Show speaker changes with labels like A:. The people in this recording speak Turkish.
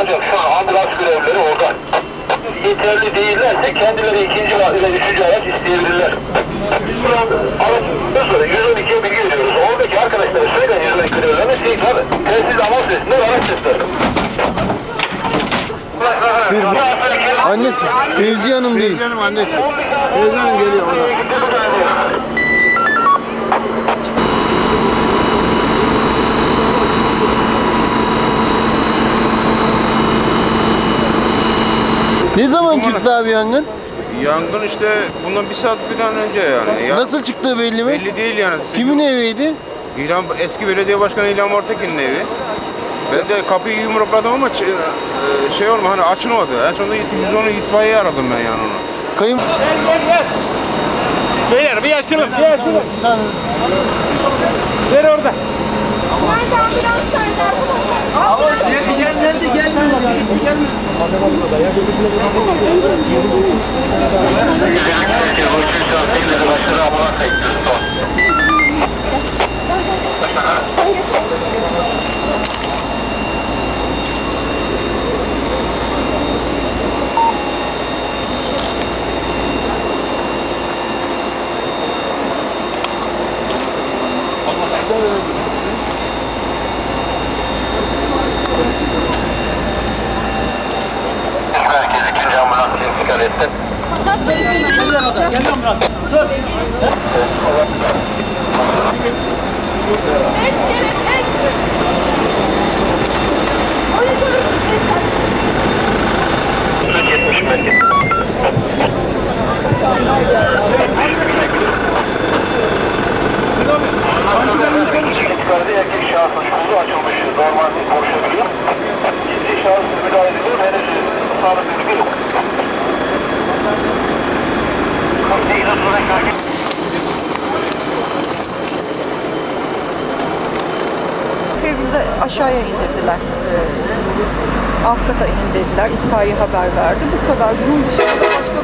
A: Ancak şu an ambulans görevlileri orada. Yeterli değillerse kendileri ikinci ve üçüncü araç isteyebilirler. Biz şu an araçtan sonra 112'ye bilgi veriyoruz. Oradaki arkadaşlara söyleyin 112 görevlilerine şey tabi. Telsiz anons etsinler araç sesler.
B: Annesi. Fevziye Hanım değil.
C: Teyzenin annesi. Teyzenin geliyor o da.
B: Ne zaman çıktı abi yangın?
C: Yangın işte bundan bir saat bir an önce yani. Ya,
B: Nasıl çıktığı belli mi?
C: Belli değil yani.
B: Kimin eviydi?
C: İlhan, eski belediye başkanı İlhan Ortakin'in evi. Ben de kapıyı yumrukladım ama e, şey olma hani açılmadı. En sonunda 110'u itfaiye aradım ben yani onu.
B: Kayın...
D: Beyler bir açılın, bir açılın. Ver orada.
E: Nerede ambulans nerede? Ambulans.
A: Merkez ikinci ambulans intikal etti. Yetmiş Normal bir. Ciddi şahıs müdahale ediliyor. Henüz sağlık bilgi yok.
F: Bizi aşağıya indirdiler. Ee, alt kata indirdiler. İtfaiye haber verdi. Bu kadar. Bunun dışında başka